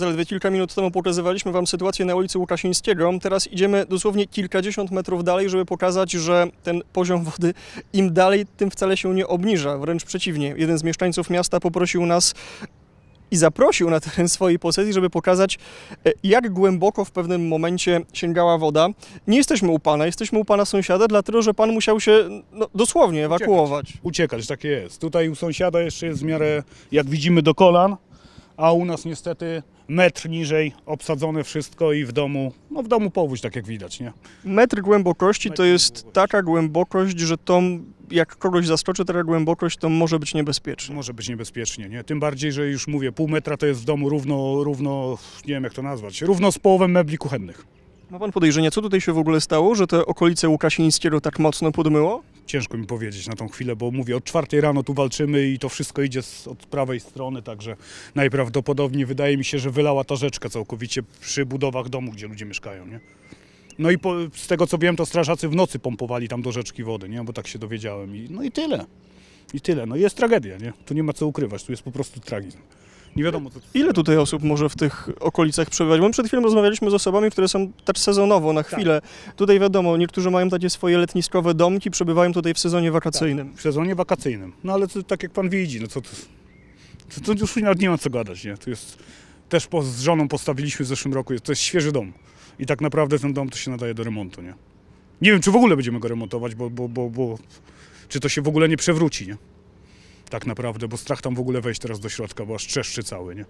Zaledwie kilka minut temu pokazywaliśmy Wam sytuację na ulicy Łukasińskiego. Teraz idziemy dosłownie kilkadziesiąt metrów dalej, żeby pokazać, że ten poziom wody im dalej, tym wcale się nie obniża. Wręcz przeciwnie. Jeden z mieszkańców miasta poprosił nas i zaprosił na teren swojej posesji, żeby pokazać, e, jak głęboko w pewnym momencie sięgała woda. Nie jesteśmy u pana, jesteśmy u pana sąsiada, dlatego że pan musiał się no, dosłownie ewakuować. Uciekać, takie jest. Tutaj u sąsiada jeszcze jest w miarę, jak widzimy, do kolan, a u nas niestety metr niżej, obsadzone wszystko i w domu, no w domu powódź, tak jak widać, nie? Metr głębokości to Metr jest głębokości. taka głębokość, że to jak kogoś zaskoczy taka głębokość, to może być niebezpieczne. Może być niebezpiecznie, nie? Tym bardziej, że już mówię, pół metra to jest w domu równo, równo, nie wiem jak to nazwać, równo z połową mebli kuchennych. Ma pan podejrzenia, co tutaj się w ogóle stało, że te okolice Łukasińskiego tak mocno podmyło? Ciężko mi powiedzieć na tą chwilę, bo mówię, od czwartej rano tu walczymy i to wszystko idzie z, od prawej strony, także najprawdopodobniej wydaje mi się, że wylała ta rzeczka całkowicie przy budowach domu, gdzie ludzie mieszkają, nie? No i po, z tego co wiem, to strażacy w nocy pompowali tam do rzeczki wody, nie? Bo tak się dowiedziałem. I, no i tyle. I tyle. No jest tragedia, nie? Tu nie ma co ukrywać, tu jest po prostu tragizm. Nie wiadomo co... Ile tutaj osób może w tych okolicach przebywać? Bo my przed chwilą rozmawialiśmy z osobami, które są tak sezonowo, na chwilę. Tutaj wiadomo, niektórzy mają takie swoje letniskowe domki, przebywają tutaj w sezonie wakacyjnym. w sezonie wakacyjnym. No ale to, tak jak pan widzi, no co to, to, to już nawet nie ma co gadać, nie? To jest, też po, z żoną postawiliśmy w zeszłym roku, to jest świeży dom i tak naprawdę ten dom to się nadaje do remontu, nie? Nie wiem, czy w ogóle będziemy go remontować, bo, bo, bo, bo czy to się w ogóle nie przewróci, nie? Tak naprawdę, bo strach tam w ogóle wejść teraz do środka, bo aż trzeszczy cały, nie?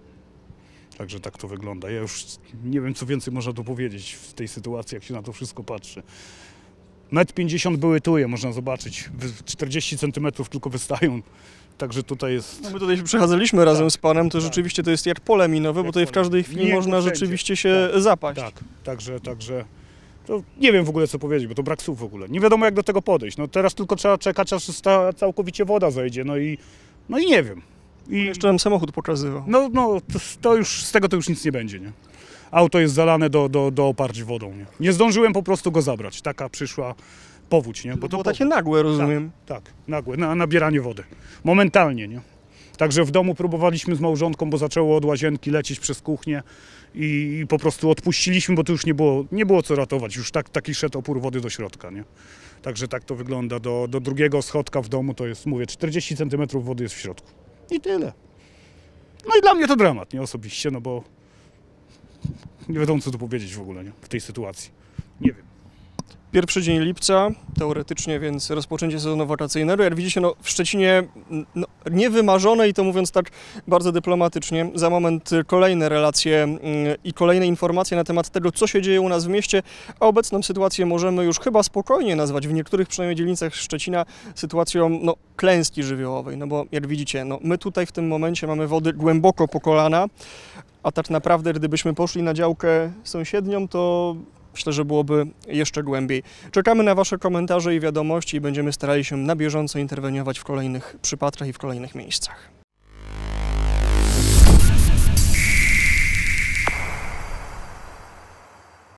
Także tak to wygląda. Ja już nie wiem, co więcej można tu powiedzieć w tej sytuacji, jak się na to wszystko patrzy. Metr 50 były tuje, można zobaczyć. Wy- 40 centymetrów tylko wystają. Także tutaj jest. No my tutaj się przechadzaliśmy razem Tak, z panem, to tak. rzeczywiście to jest jak pole minowe, bo Jak tutaj w każdej chwili można wszędzie. rzeczywiście się zapaść. Tak, także, także. To nie wiem w ogóle co powiedzieć, bo to brak słów w ogóle. Nie wiadomo jak do tego podejść. No teraz tylko trzeba czekać, aż ta całkowicie woda zejdzie. No i, no i nie wiem. I, Jeszcze nam samochód pokazywał. no, no to, to już z tego to już nic nie będzie, nie? Auto jest zalane do, do, do oparć wodą, nie? Nie zdążyłem po prostu go zabrać. Taka przyszła powódź, nie? Bo to było powódź. takie nagłe, rozumiem. Tak, nagłe, na nabieranie wody. Momentalnie, nie? Także w domu próbowaliśmy z małżonką, bo zaczęło od łazienki lecieć przez kuchnię i, i po prostu odpuściliśmy, bo tu już nie było, nie było co ratować. Już tak, taki szedł opór wody do środka, nie? Także tak to wygląda. Do, do drugiego schodka w domu to jest, mówię, 40 cm wody jest w środku. I tyle. No i dla mnie to dramat, nie? Osobiście, no bo nie wiadomo co tu powiedzieć w ogóle, nie? W tej sytuacji. Nie wiem. Pierwszy dzień lipca, teoretycznie więc rozpoczęcie sezonu wakacyjnego. Jak widzicie, no, w Szczecinie no, niewymarzone i to mówiąc tak bardzo dyplomatycznie. Za moment kolejne relacje mm, i kolejne informacje na temat tego, co się dzieje u nas w mieście, a obecną sytuację możemy już chyba spokojnie nazwać w niektórych przynajmniej dzielnicach Szczecina sytuacją no, klęski żywiołowej. No bo jak widzicie, no, my tutaj w tym momencie mamy wody głęboko po kolana, a tak naprawdę gdybyśmy poszli na działkę sąsiednią, to myślę, że byłoby jeszcze głębiej. Czekamy na Wasze komentarze i wiadomości i będziemy starali się na bieżąco interweniować w kolejnych przypadkach i w kolejnych miejscach.